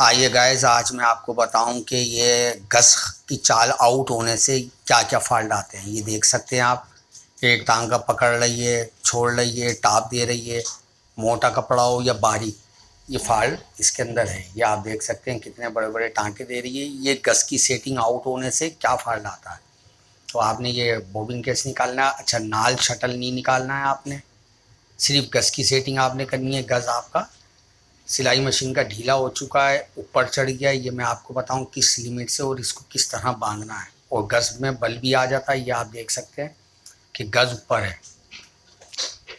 आइए गाइस आज मैं आपको बताऊँ कि ये गस की चाल आउट होने से क्या क्या फॉल्ट आते हैं। ये देख सकते हैं आप, एक टांग का पकड़ रही है छोड़ रही है टाप दे रही है मोटा कपड़ा हो या बारीक ये फॉल्ट इसके अंदर है। ये आप देख सकते हैं कितने बड़े बड़े टांके दे रही है। ये गस की सेटिंग आउट होने से क्या फॉल्ट आता है। तो आपने ये बोबिन कैसे निकालना है अच्छा नाल शटल नहीं निकालना है आपने। सिर्फ़ गस की सेटिंग आपने करनी है गज़ आपका सिलाई मशीन का ढीला हो चुका है, ऊपर चढ़ गया है। ये मैं आपको बताऊँ किस लिमिट से और इसको किस तरह बांधना है। और गज़ में बल भी आ जाता है, ये आप देख सकते हैं कि गज़ ऊपर है।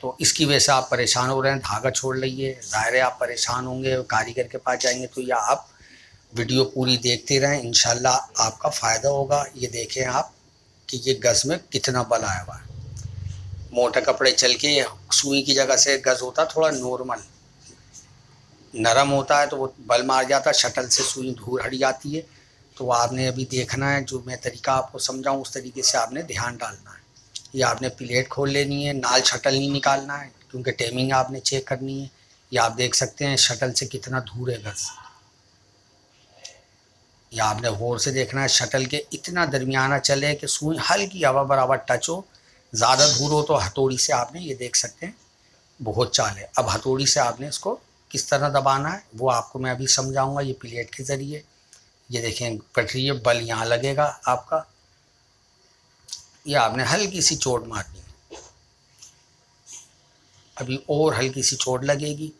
तो इसकी वजह से आप परेशान हो रहे हैं, धागा छोड़ लीजिए। ज़ाहिर है आप परेशान होंगे कारीगर के पास जाएँगे तो या आप वीडियो पूरी देखते रहें। इन आपका फ़ायदा होगा। ये देखें आप कि ये गज़ में कितना बल आया हुआ है। मोटे कपड़े चल के सुई की जगह से गज़ होता थोड़ा नॉर्मल। नरम होता है तो वो बल मार जाता है, शटल से सुई धूल हट जाती है। तो आपने अभी देखना है, जो मैं तरीका आपको समझाऊँ, उस तरीके से आपने ध्यान डालना है। या आपने प्लेट खोल लेनी है, नाल शटल नहीं निकालना है, क्योंकि टेमिंग आपने चेक करनी है। या आप देख सकते हैं, शटल से कितना दूर है गज या आपने होर से देखना है, शटल के इतना दरमियाना चले कि सुई हल्की हवा बराबर टच हो, ज़्यादा दूर हो तो हथौड़ी से आपने ये देख सकते हैं, बहुत चाल है। अब हथौड़ी से आपने इसको किस तरह दबाना है, वो आपको मैं अभी समझाऊँगा ये प्लेट के ज़रिए। ये देखें, पटरी बल यहाँ लगेगा आपका। ये आपने हल्की सी चोट मारनी है अभी और हल्की सी चोट लगेगी।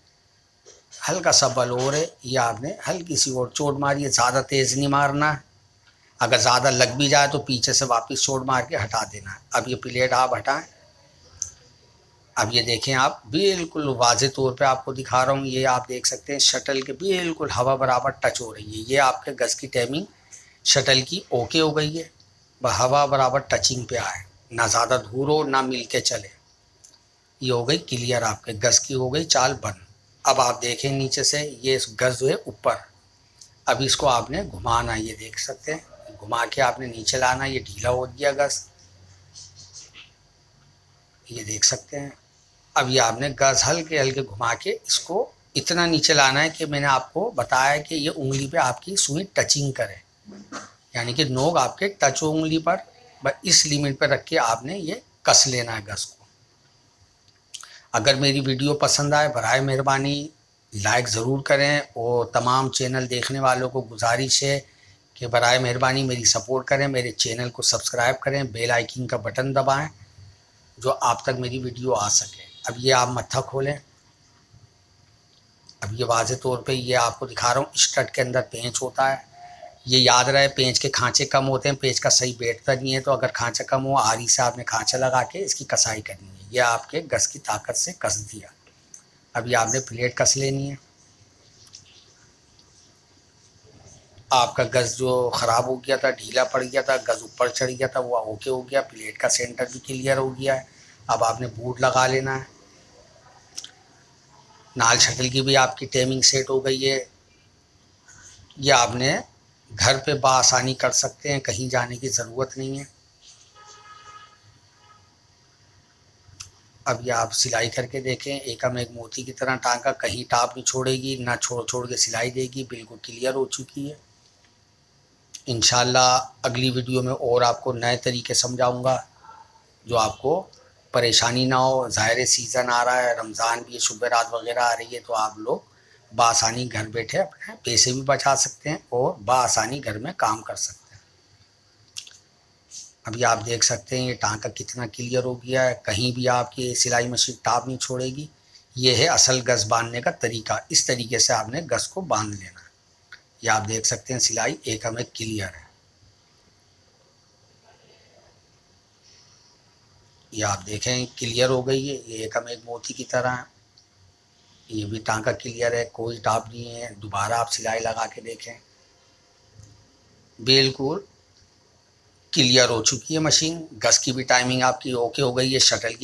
हल्का सा बल और है, ये आपने हल्की सी और चोट मारी है, ज़्यादा तेज़ नहीं मारना है। अगर ज़्यादा लग भी जाए तो पीछे से वापस चोट मार के हटा देना है। अब ये प्लेट आप हटाएँ। अब ये देखें आप, बिल्कुल वाज तौर पे आपको दिखा रहा हूँ, ये आप देख सकते हैं शटल के बिल्कुल हवा बराबर टच हो रही है। ये आपके गज़ की टाइमिंग शटल की ओके हो गई है हवा बराबर टचिंग पे आए। ना ज़्यादा दूर हो, ना मिल के चले। ये हो गई क्लियर आपके गज़ की हो गई चाल बंद। अब आप देखें नीचे से, ये गज़ जो है ऊपर। अब इसको आपने घुमाना, ये देख सकते हैं। घुमा के आपने नीचे लाना, ये ढीला हो गया गज़। ये देख सकते हैं। अब ये आपने गज हल्के हल्के घुमा के इसको इतना नीचे लाना है कि मैंने आपको बताया कि ये उंगली पे आपकी सुई टचिंग करे। यानी कि नोक आपके टच हो उंगली पर इस लिमिट पर रख के आपने ये कस लेना है गज़ को। अगर मेरी वीडियो पसंद आए बर मेहरबानी। लाइक ज़रूर करें और तमाम चैनल देखने वालों को गुजारिश है कि बर मेहरबानी, मेरी सपोर्ट करें, मेरे चैनल को सब्सक्राइब करें बेल आइकन का बटन दबाएँ, जो आप तक मेरी वीडियो आ सके। अब ये आप मत्था खोलें। अब ये वाज तौर पे ये आपको दिखा रहा हूँ, स्टड के अंदर पेंच होता है। ये याद रहे, पेंच के खांचे कम होते हैं, पेंच का सही बैठता नहीं है तो अगर खांचा कम हो, आरी से आपने खांचा लगा के इसकी कसाई करनी है। ये आपके गस की ताकत से कस दिया। ये आपने प्लेट कस लेनी है। आपका गज़ जो ख़राब हो गया था, ढीला पड़ गया था गज़ ऊपर चढ़ गया था, वो ओके हो गया, प्लेट का सेंटर भी क्लियर हो गया है। अब आपने बूट लगा लेना है। नाल शटल की भी आपकी टाइमिंग सेट हो गई है। ये आपने घर पे बसानी कर सकते हैं, कहीं जाने की ज़रूरत नहीं है। अब ये आप सिलाई करके देखें एकम एक मोती की तरह टांका कहीं टाप नहीं छोड़ेगी, ना छोड़ छोड़ के सिलाई देगी, बिल्कुल क्लियर हो चुकी है। इन अगली वीडियो में और आपको नए तरीके समझाऊँगा, जो आपको परेशानी ना हो, ज़ाहिर सीज़न आ रहा है, रमज़ान भी है शुभ रात वगैरह आ रही है तो आप लोग बसानी घर बैठे अपने पैसे भी बचा सकते हैं और बसानी घर में काम कर सकते हैं। अभी आप देख सकते हैं ये टांका कितना क्लियर हो गया है, कहीं भी आपकी सिलाई मशीन टाप नहीं छोड़ेगी। ये है असल गस बांधने का तरीका, इस तरीके से आपने गस को बाँध लेना है। ये आप देख सकते हैं सिलाई एक हमें क्लियर है। ये आप देखें क्लियर हो गई है। ये एक हम एक मोती की तरह है। ये भी टांका क्लियर है, कोई टाप नहीं है। दोबारा आप सिलाई लगा के देखें। बिल्कुल क्लियर हो चुकी है मशीन। गस की भी टाइमिंग आपकी ओके हो गई है शटल की